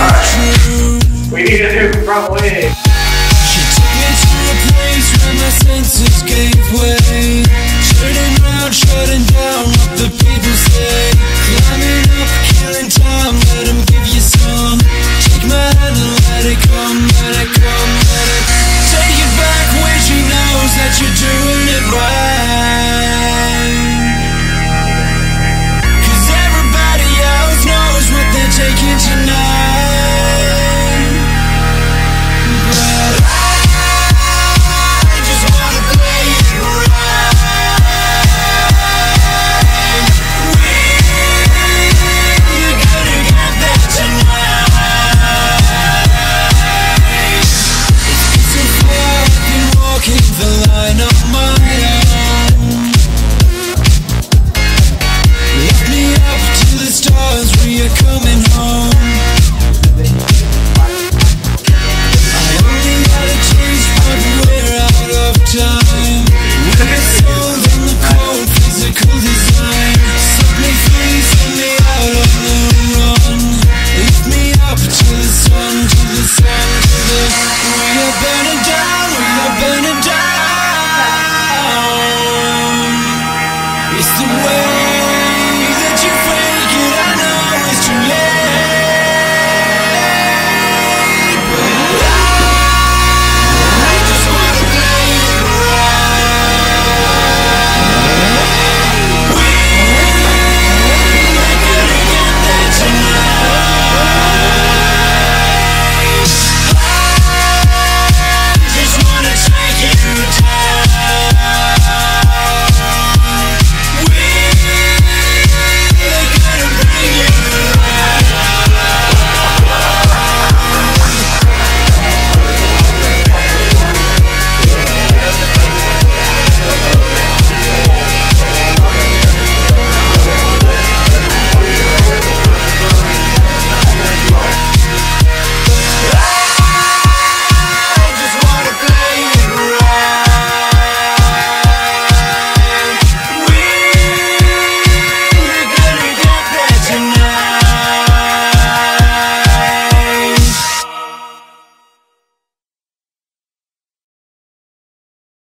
Right. We need a new front wing. It's the way